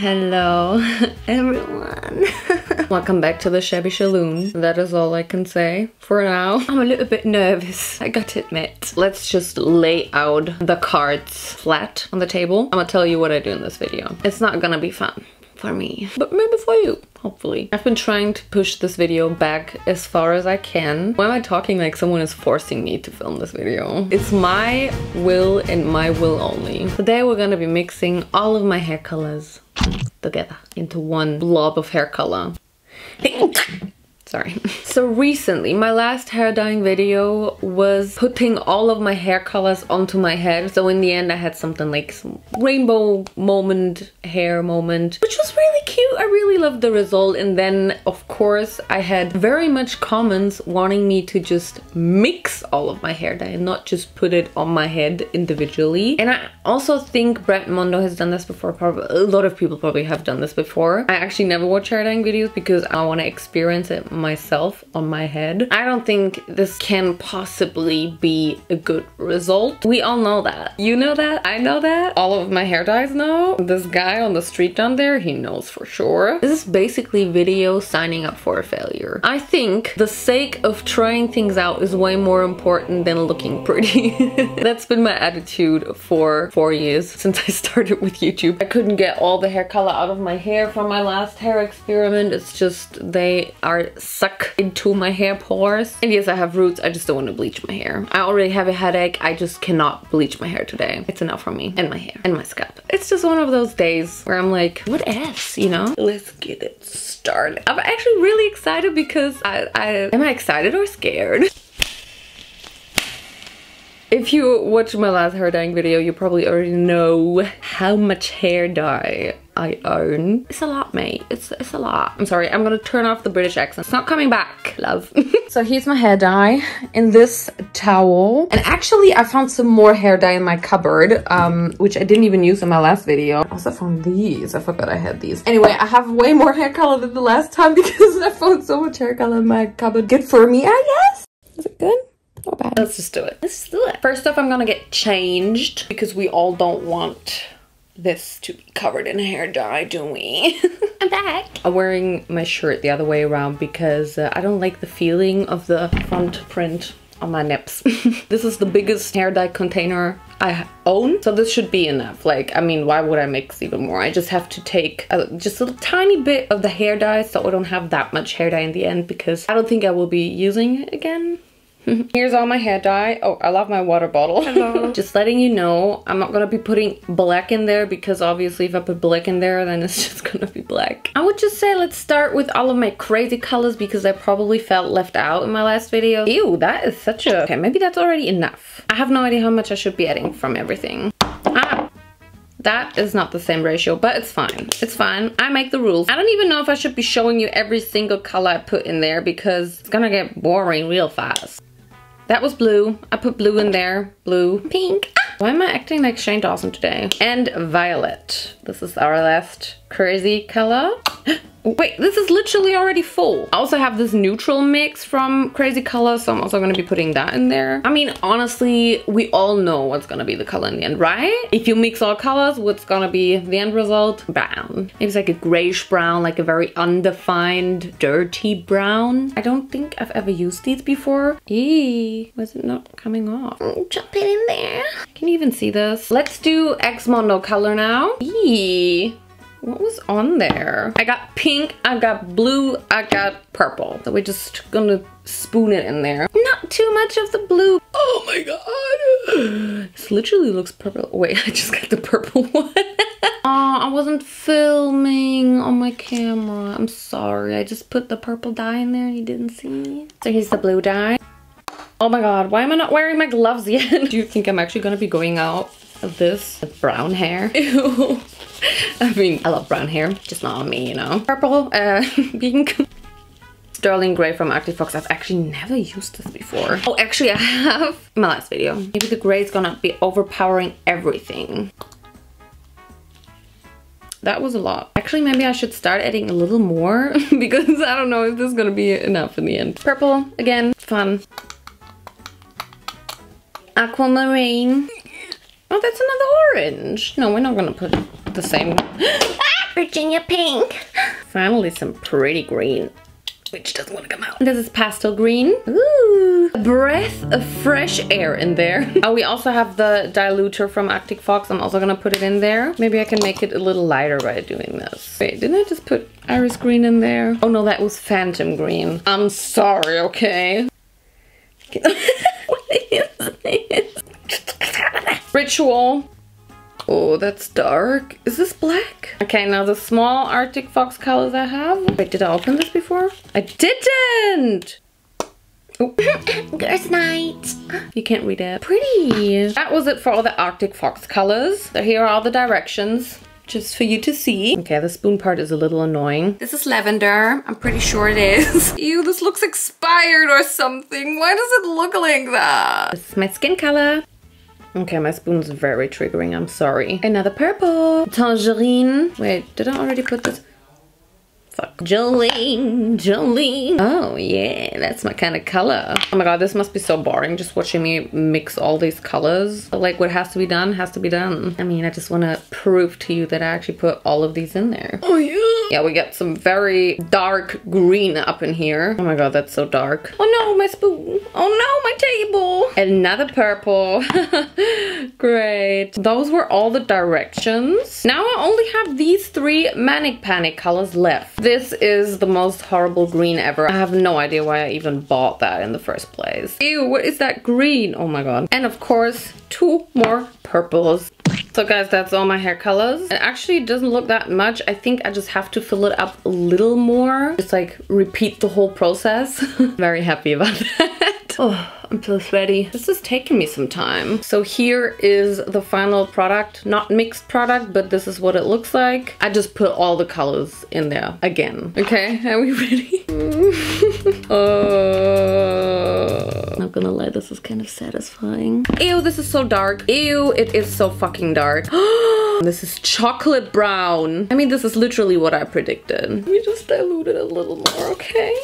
Hello, everyone. Welcome back to the Shabby Shaloon. That is all I can say for now. I'm a little bit nervous, I got to admit. Let's just lay out the cards flat on the table. I'm gonna tell you what I do in this video. It's not gonna be fun for me, but maybe for you, hopefully. I've been trying to push this video back as far as I can. Why am I talking like someone is forcing me to film this video? It's my will and my will only. Today we're gonna be mixing all of my hair colors together into one blob of hair color. Sorry. So recently, my last hair dyeing video was putting all of my hair colors onto my head. So in the end, I had something like some rainbow moment, hair moment, which was really. I really loved the result. And then, of course, I had very much comments wanting me to just mix all of my hair dye and not just put it on my head individually. And I also think Brad Mondo has done this before. Probably a lot of people probably have done this before. I actually never watch hair dyeing videos because I want to experience it myself on my head. I don't think this can possibly be a good result. We all know that. You know that, I know that. All of my hair dyes know. This guy on the street down there, he knows for sure. This is basically video signing up for a failure. I think the sake of trying things out is way more important than looking pretty. That's been my attitude for four years since I started with YouTube. I couldn't get all the hair color out of my hair from my last hair experiment. It's just they are suck into my hair pores. And yes, I have roots. I just don't want to bleach my hair. I already have a headache. I just cannot bleach my hair today. It's enough for me and my hair and my scalp. It's just one of those days where I'm like, what else, you know? Let's get it started. I'm actually really excited because I, I am I excited or scared? If you watched my last hair dyeing video, you probably already know how much hair dye I own. It's a lot, mate. It's, it's a lot. I'm sorry, I'm gonna turn off the British accent. It's not coming back, love. so here's my hair dye in this towel. And actually, I found some more hair dye in my cupboard, um, which I didn't even use in my last video. I also found these. I forgot I had these. Anyway, I have way more hair color than the last time because I found so much hair color in my cupboard. Good for me, I guess. Is it good? Not bad. Let's just do it. Let's do it. First off, I'm gonna get changed because we all don't want this to be covered in hair dye, do we? I'm back. I'm wearing my shirt the other way around because uh, I don't like the feeling of the front print on my nips. this is the biggest hair dye container I own. So this should be enough. Like, I mean, why would I mix even more? I just have to take a, just a tiny bit of the hair dye so I don't have that much hair dye in the end because I don't think I will be using it again. Here's all my hair dye. Oh, I love my water bottle. Hello. Just letting you know, I'm not gonna be putting black in there because obviously if I put black in there, then it's just gonna be black. I would just say let's start with all of my crazy colors because I probably felt left out in my last video. Ew, that is such a... Okay, maybe that's already enough. I have no idea how much I should be adding from everything. Ah, that is not the same ratio, but it's fine. It's fine. I make the rules. I don't even know if I should be showing you every single color I put in there because it's gonna get boring real fast. That was blue. I put blue in there. Blue. Pink. Ah! Why am I acting like Shane Dawson today? And violet. This is our last crazy color. Wait, this is literally already full. I also have this neutral mix from Crazy Color, so I'm also gonna be putting that in there. I mean, honestly, we all know what's gonna be the color in the end, right? If you mix all colors, what's gonna be the end result? Brown. It's like a grayish brown, like a very undefined, dirty brown. I don't think I've ever used these before. Eee, was it not coming off? Mm, Jump it in there. Can you even see this? Let's do xMondo color now. Eee. What was on there? I got pink, I got blue, I got purple. So we're just gonna spoon it in there. Not too much of the blue. Oh my god. This literally looks purple. Wait, I just got the purple one. oh, I wasn't filming on my camera. I'm sorry. I just put the purple dye in there you didn't see. So here's the blue dye. Oh my god, why am I not wearing my gloves yet? Do you think I'm actually gonna be going out this brown hair? Ew. I mean, I love brown hair, just not on me, you know. Purple, uh, pink. Sterling Grey from Arctic Fox. I've actually never used this before. Oh, actually I have in my last video. Maybe the gray is gonna be overpowering everything. That was a lot. Actually, maybe I should start adding a little more because I don't know if this is gonna be enough in the end. Purple, again, fun. Aquamarine. Oh, that's another orange. No, we're not gonna put the same. Ah, Virgin pink. Finally, some pretty green which doesn't want to come out. This is pastel green. Ooh, a breath of fresh air in there. oh, we also have the diluter from Arctic Fox. I'm also gonna put it in there. Maybe I can make it a little lighter by doing this. Wait, didn't I just put iris green in there? Oh no, that was phantom green. I'm sorry, okay? what is this? Ritual. Oh, that's dark. Is this black? Okay, now the small Arctic Fox colors I have. Wait, did I open this before? I didn't! Oh. Girls night. You can't read it. Pretty. That was it for all the Arctic Fox colors. So here are all the directions just for you to see. Okay, the spoon part is a little annoying. This is lavender. I'm pretty sure it is. Ew, this looks expired or something. Why does it look like that? This is my skin color. Okay, my spoon's very triggering, I'm sorry. Another purple. Tangerine. Wait, did I already put this? Fuck. Jolene, Jolene. Oh yeah, that's my kind of color. Oh my god, this must be so boring just watching me mix all these colors. But like what has to be done has to be done. I mean, I just want to prove to you that I actually put all of these in there. Oh yeah. Yeah, we got some very dark green up in here. Oh my god, that's so dark. Oh no, my spoon. Oh no, my table. Another purple. Great. Those were all the directions. Now I only have these three Manic Panic colors left. This is the most horrible green ever. I have no idea why I even bought that in the first place. Ew, what is that green? Oh my god. And of course, two more purples. So guys, that's all my hair colors. It actually doesn't look that much. I think I just have to fill it up a little more. Just like repeat the whole process. Very happy about that. Oh. I'm so sweaty. This is taking me some time. So here is the final product. Not mixed product, but this is what it looks like. I just put all the colors in there again. Okay, are we ready? uh, not gonna lie, this is kind of satisfying. Ew, this is so dark. Ew, it is so fucking dark. this is chocolate brown. I mean, this is literally what I predicted. We just diluted a little more, okay?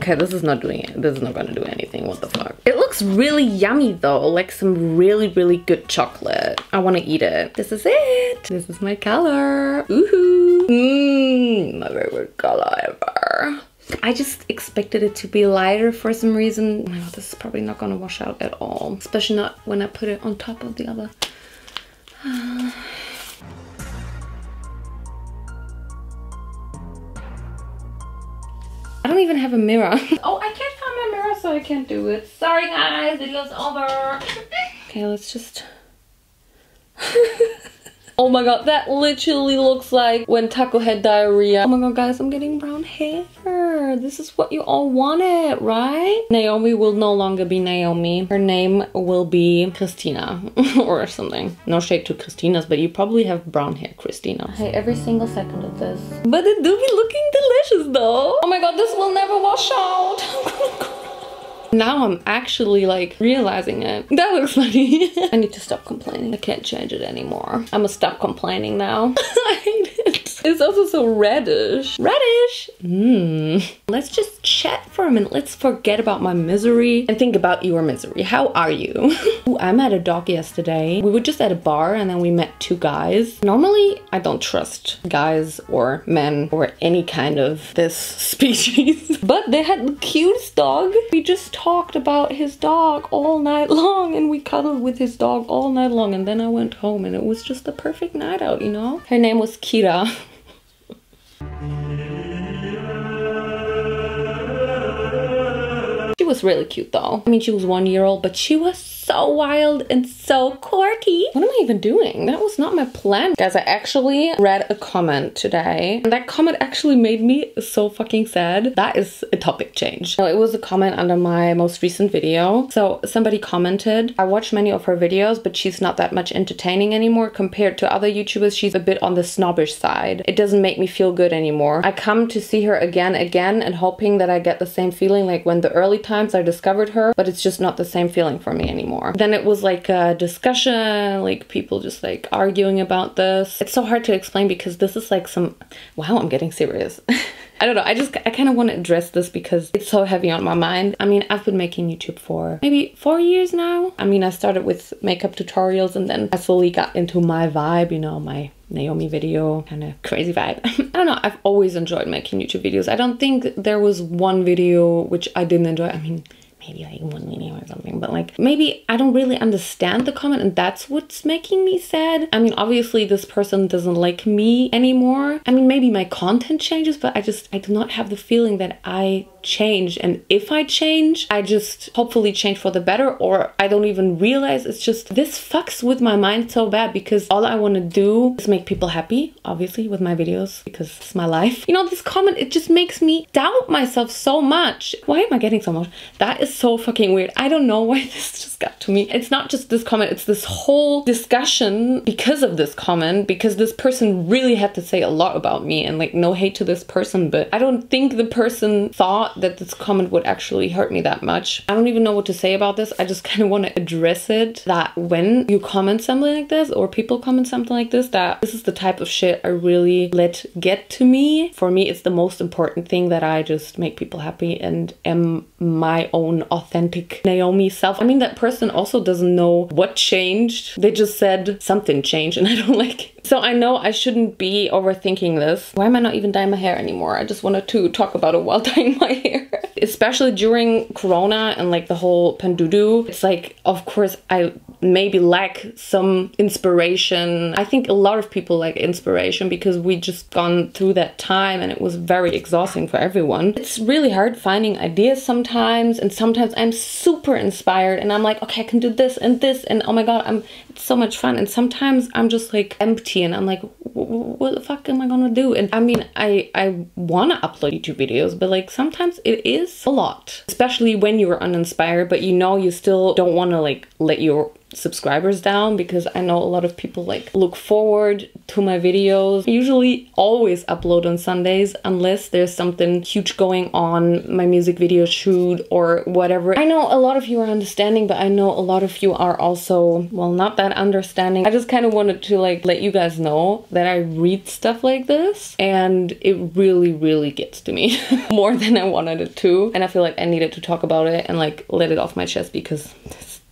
Okay, this is not doing it. This is not gonna do anything. What the fuck? It looks really yummy though, like some really, really good chocolate. I wanna eat it. This is it. This is my color. Ooh. Mmm, my favorite color ever. I just expected it to be lighter for some reason. Oh my god, this is probably not gonna wash out at all. Especially not when I put it on top of the other. even have a mirror. oh, I can't find my mirror, so I can't do it. Sorry guys, video's over. okay, let's just... Oh my god, that literally looks like when Taco had diarrhea. Oh my god, guys, I'm getting brown hair. This is what you all wanted, right? Naomi will no longer be Naomi. Her name will be Christina or something. No shade to Christina's, but you probably have brown hair, Christina. Hey, every single second of this. But it do be looking delicious though. Oh my god, this will never wash out. Oh Now I'm actually like realizing it. That looks funny. I need to stop complaining. I can't change it anymore. I'm gonna stop complaining now. It's also so reddish. Reddish! Mmm. Let's just chat for a minute. Let's forget about my misery and think about your misery. How are you? Ooh, I met a dog yesterday. We were just at a bar and then we met two guys. Normally, I don't trust guys or men or any kind of this species. but they had the cutest dog. We just talked about his dog all night long and we cuddled with his dog all night long and then I went home and it was just the perfect night out, you know? Her name was Kira. was really cute though. I mean, she was one year old, but she was so wild and so quirky. What am I even doing? That was not my plan. Guys, I actually read a comment today. And that comment actually made me so fucking sad. That is a topic change. So it was a comment under my most recent video. So somebody commented, I watch many of her videos, but she's not that much entertaining anymore compared to other YouTubers. She's a bit on the snobbish side. It doesn't make me feel good anymore. I come to see her again, again, and hoping that I get the same feeling like when the early times I discovered her, but it's just not the same feeling for me anymore. Then it was like a discussion, like people just like arguing about this. It's so hard to explain because this is like some, wow, I'm getting serious. I don't know. I just, I kind of want to address this because it's so heavy on my mind. I mean, I've been making YouTube for maybe four years now. I mean, I started with makeup tutorials and then I slowly got into my vibe, you know, my Naomi video, kind of crazy vibe. I don't know, I've always enjoyed making YouTube videos. I don't think there was one video which I didn't enjoy. I mean, maybe like one video or something but like maybe i don't really understand the comment and that's what's making me sad. I mean obviously this person doesn't like me anymore. I mean maybe my content changes but i just i do not have the feeling that i change and if i change i just hopefully change for the better or i don't even realize it's just this fucks with my mind so bad because all i want to do is make people happy obviously with my videos because it's my life. You know this comment it just makes me doubt myself so much. Why am i getting so much? That is so fucking weird. I don't know why this just got to me. It's not just this comment, it's this whole discussion because of this comment, because this person really had to say a lot about me and like no hate to this person, but I don't think the person thought that this comment would actually hurt me that much. I don't even know what to say about this. I just kind of want to address it that when you comment something like this or people comment something like this, that this is the type of shit I really let get to me. For me, it's the most important thing that I just make people happy and am my own authentic Naomi self. I mean, that person also doesn't know what changed. They just said something changed and I don't like. So I know I shouldn't be overthinking this. Why am I not even dyeing my hair anymore? I just wanted to talk about it while dyeing my hair. Especially during Corona and like the whole pandudu. It's like, of course, I maybe lack some inspiration. I think a lot of people like inspiration because we just gone through that time and it was very exhausting for everyone. It's really hard finding ideas sometimes and sometimes I'm super inspired and I'm like, okay, I can do this and this and oh my god, I'm it's so much fun. And sometimes I'm just like empty and I'm like, what the fuck am I gonna do? And I mean, I I want to upload YouTube videos, but like sometimes it is a lot, especially when you're uninspired, but you know you still don't want to like let your subscribers down because I know a lot of people like look forward to my videos. I usually always upload on Sundays unless there's something huge going on, my music video shoot or whatever. I know a lot of you are understanding, but I know a lot of you are also, well, not that understanding. I just kind of wanted to like let you guys know that I read stuff like this and it really, really gets to me more than I wanted it to. And I feel like I needed to talk about it and like let it off my chest because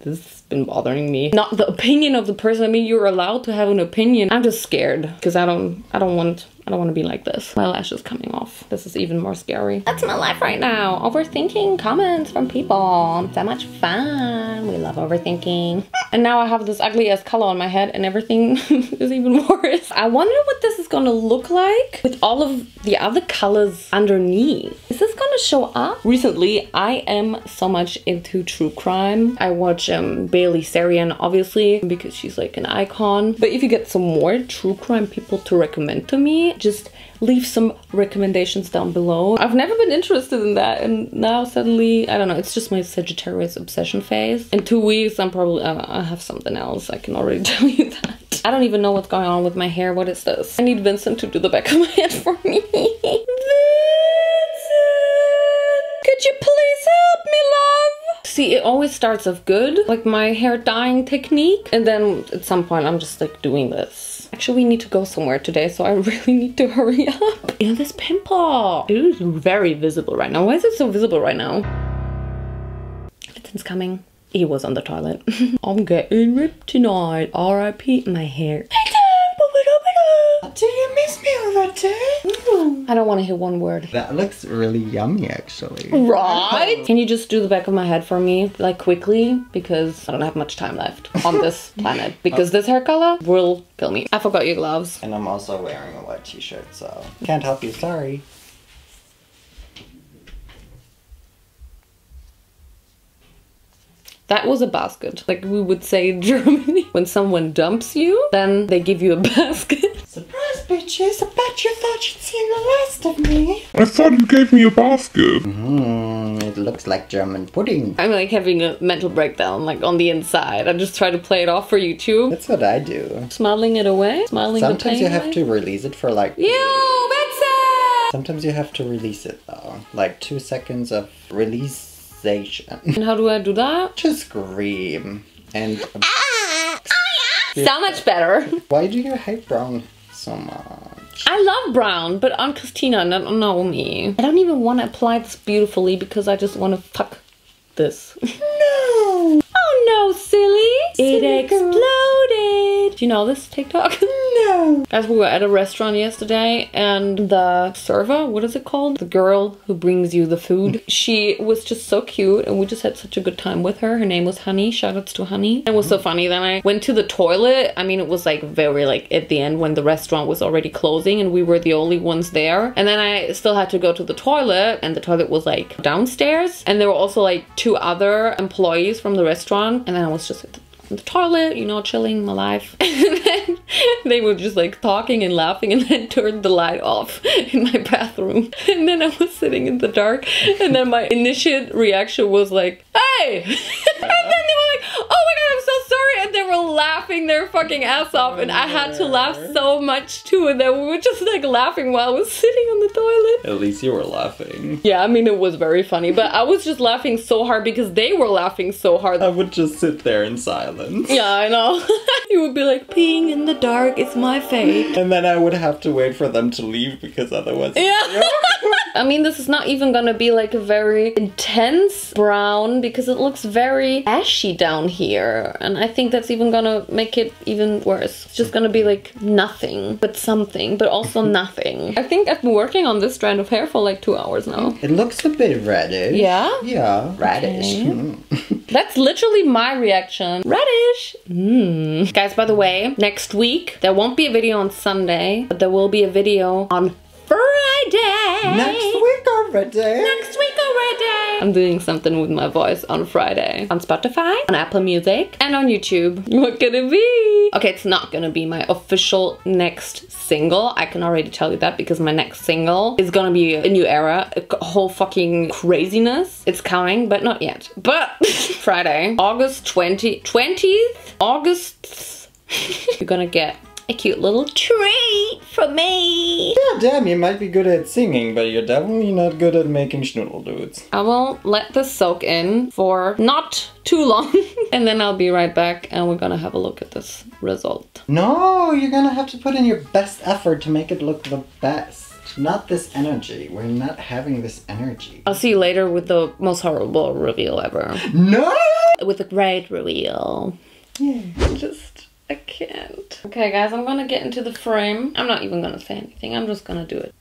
this, has been bothering me. Not the opinion of the person. I mean, you're allowed to have an opinion. I'm just scared because I don't, I don't want, I don't want to be like this. My lash is coming off. This is even more scary. That's my life right now. Overthinking comments from people. So much fun. We love overthinking. And now I have this ugly ass color on my head and everything is even worse. I wonder what this is gonna look like with all of the other colors underneath. Is this gonna show up? Recently, I am so much into true crime. I watch um, Bailey Sarian, obviously, because she's like an icon. But if you get some more true crime people to recommend to me, just leave some recommendations down below. I've never been interested in that and now suddenly, I don't know, it's just my Sagittarius obsession phase. In two weeks, I'm probably, uh, I have something else. I can already tell you that. I don't even know what's going on with my hair. What is this? I need Vincent to do the back of my head for me. Vincent! Could you please help me, love? See, it always starts off good, like my hair dyeing technique. And then at some point, I'm just like doing this. Actually, we need to go somewhere today, so I really need to hurry up. Yeah, this pimple. It is very visible right now. Why is it so visible right now? Vincent's coming. He was on the toilet. I'm getting ripped tonight. R.I.P. my hair. Do you miss me already? I don't want to hear one word. That looks really yummy, actually. Right? Can you just do the back of my head for me, like quickly? Because I don't have much time left on this planet. Because this hair color will kill me. I forgot your gloves. And I'm also wearing a white t-shirt, so can't help you. Sorry. That was a basket. Like we would say in Germany. When someone dumps you, then they give you a basket. Surprise, bitches! I bet you thought you'd seen the last of me. I thought you gave me a basket. Mmm, it looks like German pudding. I'm like having a mental breakdown, like on the inside. I just try to play it off for YouTube. That's what I do. Smiling it away. Smiling the Sometimes pain you have away. to release it for like. You, Vincent! Sometimes you have to release it though. Like two seconds of releasation. And how do I do that? Just scream. And Ah! So much better. why do you hate brown so much? I love brown, but on Christina, not on Naomi. I don't even want to apply this beautifully because I just want to fuck this. No. Oh no, silly! it Silly girl. exploded! Do you know this TikTok? No. As we were at a restaurant yesterday, and the server, what is it called? The girl who brings you the food. Mm. She was just so cute, and we just had such a good time with her. Her name was Honey. Shoutouts to Honey. It was so mm-hmm. funny. Then I went to the toilet. I mean, it was like very like at the end when the restaurant was already closing, and we were the only ones there. And then I still had to go to the toilet, and the toilet was like downstairs, and there were also like two other employees from the restaurant, and then I was just at the in the toilet, you know, chilling my life. And then they were just like talking and laughing and then turned the light off in my bathroom. And then I was sitting in the dark and then my initial reaction was like, hey! and then they were like, oh my god, I'm so sorry. And they were laughing their fucking ass off and I had to laugh so much too. And then we were just like laughing while I was sitting on the toilet. At least you were laughing. Yeah, I mean, it was very funny, but I was just laughing so hard because they were laughing so hard. I would just sit there in silence. Yeah, I know. you would be like, peeing in the dark is my fate. And then I would have to wait for them to leave because otherwise. Yeah. I mean, this is not even gonna be like a very intense brown because it looks very ashy down here. And I think that's even gonna make it even worse. It's just gonna be like nothing, but something, but also nothing. I think I've been working on this strand of hair for like two hours now. It looks a bit reddish. Yeah? Yeah, Reddish. Okay. Mm. That's literally my reaction. Reddish. Mm. Guys, by the way, next week there won't be a video on Sunday, but there will be a video on Friday. Next week already. Next week already. I'm doing something with my voice on Friday. On Spotify, on Apple Music, and on YouTube. What could it be? Okay, it's not gonna be my official next single. I can already tell you that because my next single is gonna be a new era, a whole fucking craziness. It's coming, but not yet. But Friday, August 20, 20th, August, you're gonna get a cute little treat from me. Yeah, damn, you might be good at singing, but you're definitely not good at making schnoodle dudes. I will let this soak in for not too long and then I'll be right back and we're gonna have a look at this result. No, you're gonna have to put in your best effort to make it look the best. Not this energy. We're not having this energy. I'll see you later with the most horrible reveal ever. No! With a great reveal. Yeah. Just, I can't. Okay guys, I'm gonna get into the frame. I'm not even gonna say anything, I'm just gonna do it.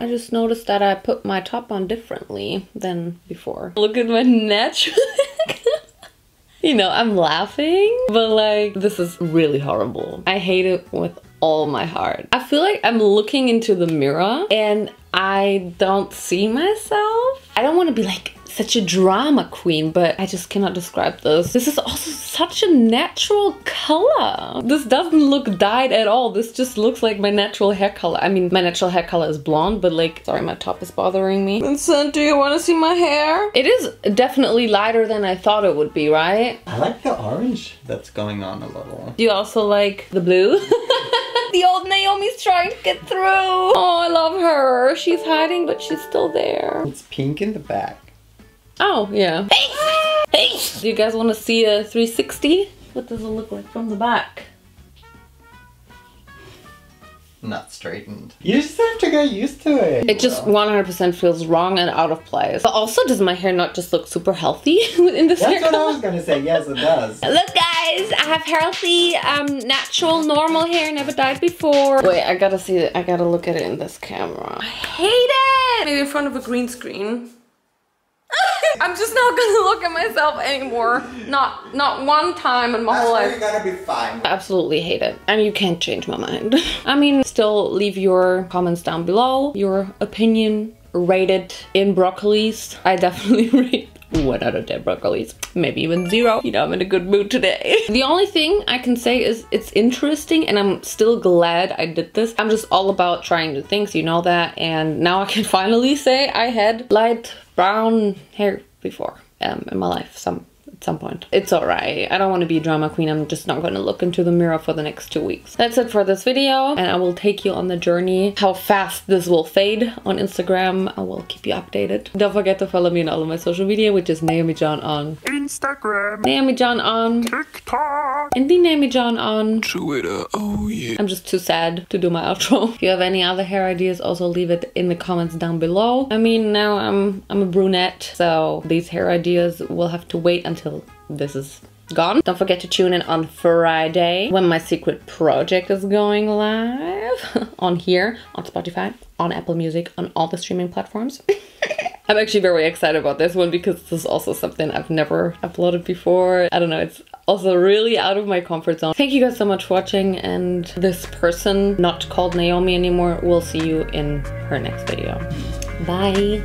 I just noticed that I put my top on differently than before. Look at my natural You know, I'm laughing, but like, this is really horrible. I hate it with all my heart. I feel like I'm looking into the mirror and I don't see myself. I don't want to be like such a drama queen, but I just cannot describe this. This is also such a natural color. This doesn't look dyed at all. This just looks like my natural hair color. I mean, my natural hair color is blonde, but like, sorry, my top is bothering me. Vincent, do you want to see my hair? It is definitely lighter than I thought it would be, right? I like the orange that's going on a little. Do you also like the blue? the old Naomi's trying to get through. Oh, I love her. She's hiding, but she's still there. It's pink in the back. Oh, yeah. Hey! Hey! Do you guys want to see a 360? What does it look like from the back? Not straightened. You just have to get used to it. It just 100% feels wrong and out of place. But also, does my hair not just look super healthy in this hair That's what I was gonna say. Yes, it does. Look guys, I have healthy, um, natural, normal hair, never dyed before. Wait, I gotta see it, I gotta look at it in this camera. I hate it! Maybe in front of a green screen. I'm just not gonna look at myself anymore. Not, not one time in my whole life. gonna be fine. Absolutely hate it. And you can't change my mind. I mean, still leave your comments down below, your opinion, rate it in broccolis. I definitely rate one out of 10 broccolis, maybe even zero. You know, I'm in a good mood today. the only thing I can say is it's interesting and I'm still glad I did this. I'm just all about trying new things, you know that. And now I can finally say I had light brown hair before um, in my life some some point. It's alright. I don't want to be a drama queen. I'm just not going to look into the mirror for the next two weeks. That's it for this video and I will take you on the journey. How fast this will fade on Instagram, I will keep you updated. Don't forget to follow me on all of my social media, which is Naomi Jon on Instagram, Naomi Jon on TikTok, and the Naomi Jon on Twitter. Oh yeah. I'm just too sad to do my outro. If you have any other hair ideas, also leave it in the comments down below. I mean, now I'm I'm a brunette, so these hair ideas will have to wait until this is gone. Don't forget to tune in on Friday when my secret project is going live on here, on Spotify, on Apple Music, on all the streaming platforms. I'm actually very excited about this one because this is also something I've never uploaded before. I don't know, it's also really out of my comfort zone. Thank you guys so much for watching and this person, not called Naomi anymore, will see you in her next video. Bye.